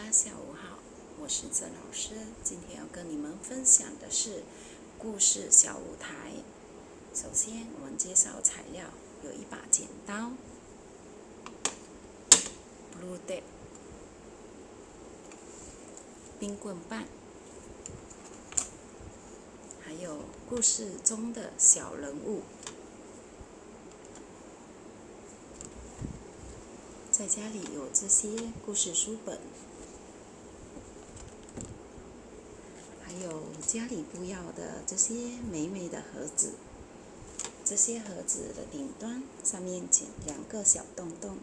大家下午好，我是郑老师。今天要跟你们分享的是故事小舞台。首先，我们介绍材料：有一把剪刀，blue d a p 冰棍棒，还有故事中的小人物。在家里有这些故事书本。有家里不要的这些美美的盒子，这些盒子的顶端上面剪两个小洞洞。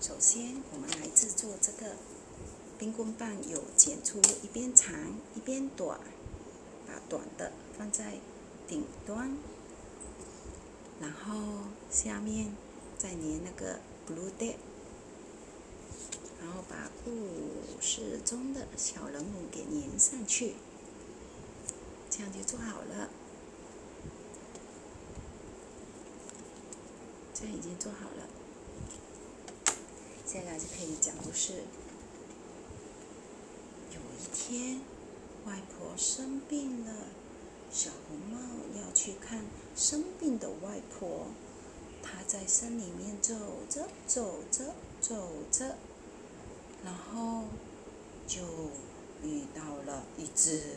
首先，我们来制作这个冰棍棒，有剪出一边长一边短，把短的放在顶端，然后下面再粘那个 blue tape。然后把故事中的小人物给粘上去，这样就做好了。这样已经做好了，现在就可以讲故事。有一天，外婆生病了，小红帽要去看生病的外婆。他在山里面走着走着走着。然后就遇到了一只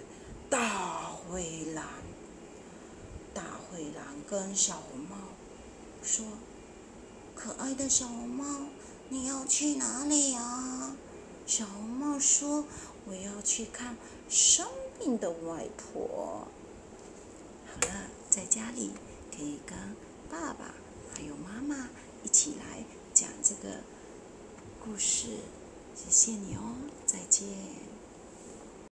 大灰狼。大灰狼跟小红帽说：“可爱的小红帽，你要去哪里啊？”小红帽说：“我要去看生病的外婆。”好了，在家里可以跟爸爸还有妈妈一起来讲这个故事。谢谢你哦再见。